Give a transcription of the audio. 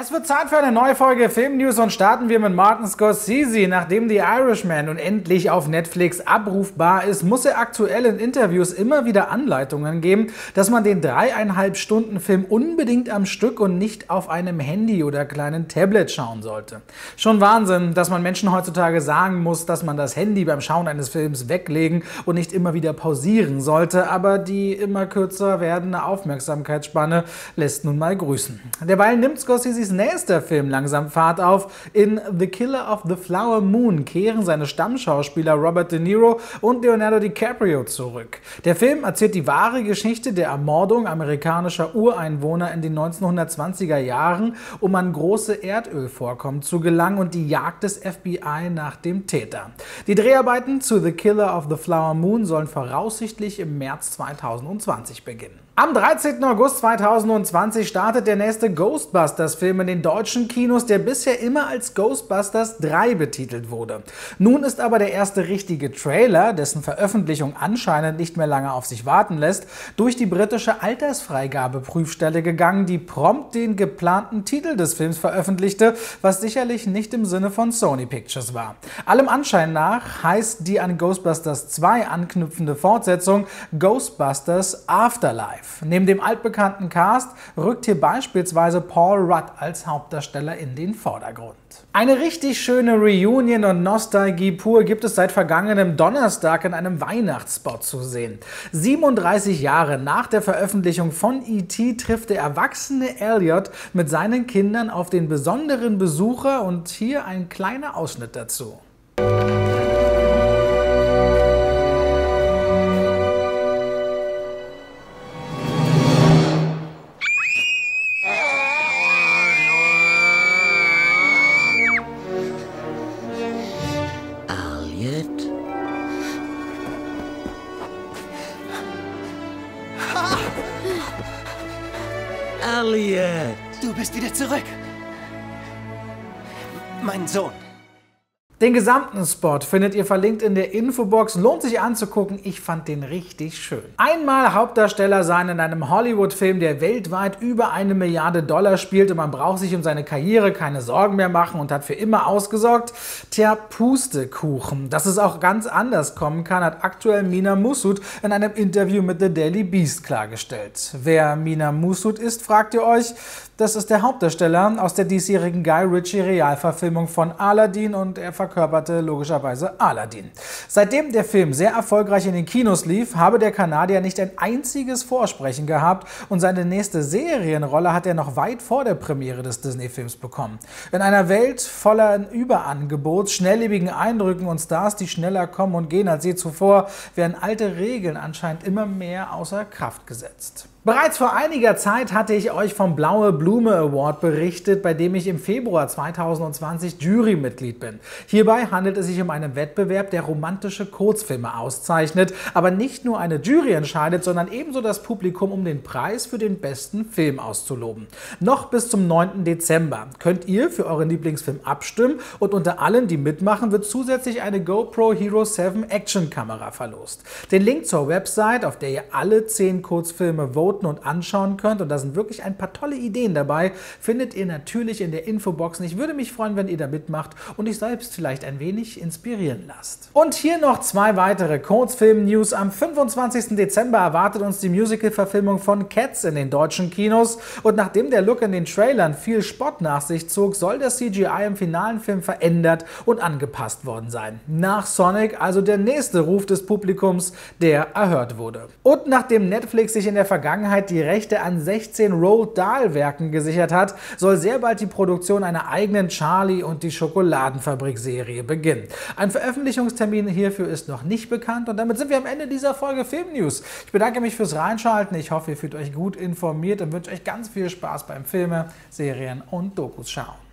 Es wird Zeit für eine neue Folge Film News und starten wir mit Martin Scorsese. Nachdem The Irishman nun endlich auf Netflix abrufbar ist, muss er aktuell in Interviews immer wieder Anleitungen geben, dass man den dreieinhalb Stunden Film unbedingt am Stück und nicht auf einem Handy oder kleinen Tablet schauen sollte. Schon Wahnsinn, dass man Menschen heutzutage sagen muss, dass man das Handy beim Schauen eines Films weglegen und nicht immer wieder pausieren sollte, aber die immer kürzer werdende Aufmerksamkeitsspanne lässt nun mal grüßen. Derweil nimmt Scorsese nächster Film langsam Fahrt auf. In The Killer of the Flower Moon kehren seine Stammschauspieler Robert De Niro und Leonardo DiCaprio zurück. Der Film erzählt die wahre Geschichte der Ermordung amerikanischer Ureinwohner in den 1920er Jahren, um an große Erdölvorkommen zu gelangen und die Jagd des FBI nach dem Täter. Die Dreharbeiten zu The Killer of the Flower Moon sollen voraussichtlich im März 2020 beginnen. Am 13. August 2020 startet der nächste Ghostbusters-Film in den deutschen Kinos, der bisher immer als Ghostbusters 3 betitelt wurde. Nun ist aber der erste richtige Trailer, dessen Veröffentlichung anscheinend nicht mehr lange auf sich warten lässt, durch die britische Altersfreigabeprüfstelle gegangen, die prompt den geplanten Titel des Films veröffentlichte, was sicherlich nicht im Sinne von Sony Pictures war. Allem Anschein nach heißt die an Ghostbusters 2 anknüpfende Fortsetzung Ghostbusters Afterlife. Neben dem altbekannten Cast rückt hier beispielsweise Paul Rudd als Hauptdarsteller in den Vordergrund. Eine richtig schöne Reunion und Nostalgie pur gibt es seit vergangenem Donnerstag in einem Weihnachtsspot zu sehen. 37 Jahre nach der Veröffentlichung von E.T. trifft der erwachsene Elliot mit seinen Kindern auf den besonderen Besucher und hier ein kleiner Ausschnitt dazu. Elliot! Du bist wieder zurück. Mein Sohn. Den gesamten Spot findet ihr verlinkt in der Infobox. Lohnt sich anzugucken. Ich fand den richtig schön. Einmal Hauptdarsteller sein in einem Hollywood-Film, der weltweit über eine Milliarde Dollar spielt und man braucht sich um seine Karriere keine Sorgen mehr machen und hat für immer ausgesorgt. Tja, Pustekuchen. Dass es auch ganz anders kommen kann, hat aktuell Mina Musud in einem Interview mit The Daily Beast klargestellt. Wer Mina Musud ist, fragt ihr euch. Das ist der Hauptdarsteller aus der diesjährigen Guy Ritchie Realverfilmung von Aladdin und er verkörperte logischerweise Aladdin. Seitdem der Film sehr erfolgreich in den Kinos lief, habe der Kanadier nicht ein einziges Vorsprechen gehabt und seine nächste Serienrolle hat er noch weit vor der Premiere des Disney-Films bekommen. In einer Welt voller Überangebots, schnelllebigen Eindrücken und Stars, die schneller kommen und gehen als je zuvor, werden alte Regeln anscheinend immer mehr außer Kraft gesetzt. Bereits vor einiger Zeit hatte ich euch vom Blaue Blume Award berichtet, bei dem ich im Februar 2020 Jurymitglied bin. Hierbei handelt es sich um einen Wettbewerb, der romantische Kurzfilme auszeichnet, aber nicht nur eine Jury entscheidet, sondern ebenso das Publikum, um den Preis für den besten Film auszuloben. Noch bis zum 9. Dezember könnt ihr für euren Lieblingsfilm abstimmen und unter allen, die mitmachen, wird zusätzlich eine GoPro Hero 7 Action Kamera verlost. Den Link zur Website, auf der ihr alle 10 Kurzfilme votet, voten und anschauen könnt. Und da sind wirklich ein paar tolle Ideen dabei. Findet ihr natürlich in der Infobox. Und ich würde mich freuen, wenn ihr da mitmacht und euch selbst vielleicht ein wenig inspirieren lasst. Und hier noch zwei weitere Kurzfilm-News. Am 25. Dezember erwartet uns die Musical-Verfilmung von Cats in den deutschen Kinos. Und nachdem der Look in den Trailern viel Spott nach sich zog, soll der CGI im finalen Film verändert und angepasst worden sein. Nach Sonic also der nächste Ruf des Publikums, der erhört wurde. Und nachdem Netflix sich in der Vergangenheit Vergangenheit die Rechte an 16 Roald Dahl Werken gesichert hat, soll sehr bald die Produktion einer eigenen Charlie und die Schokoladenfabrik Serie beginnen. Ein Veröffentlichungstermin hierfür ist noch nicht bekannt und damit sind wir am Ende dieser Folge Film News. Ich bedanke mich fürs Reinschalten. Ich hoffe, ihr fühlt euch gut informiert und wünsche euch ganz viel Spaß beim Filme, Serien und Dokus schauen.